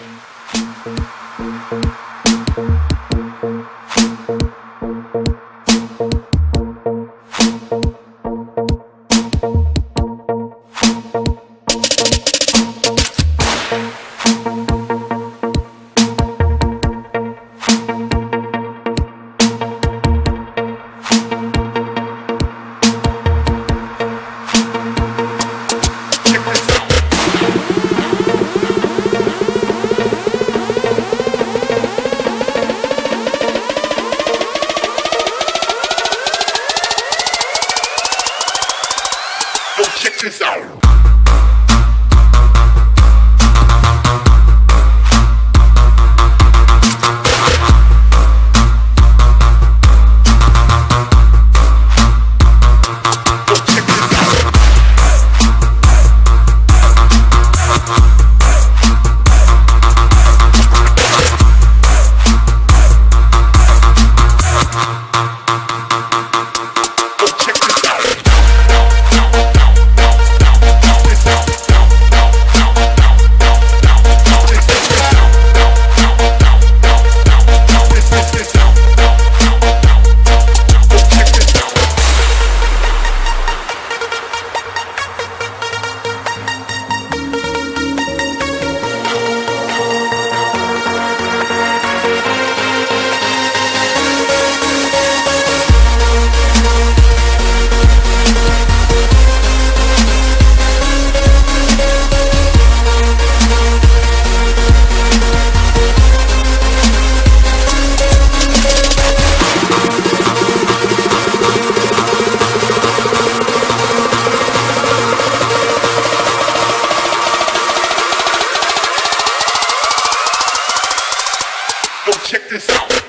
Yo, check this out. Check this out.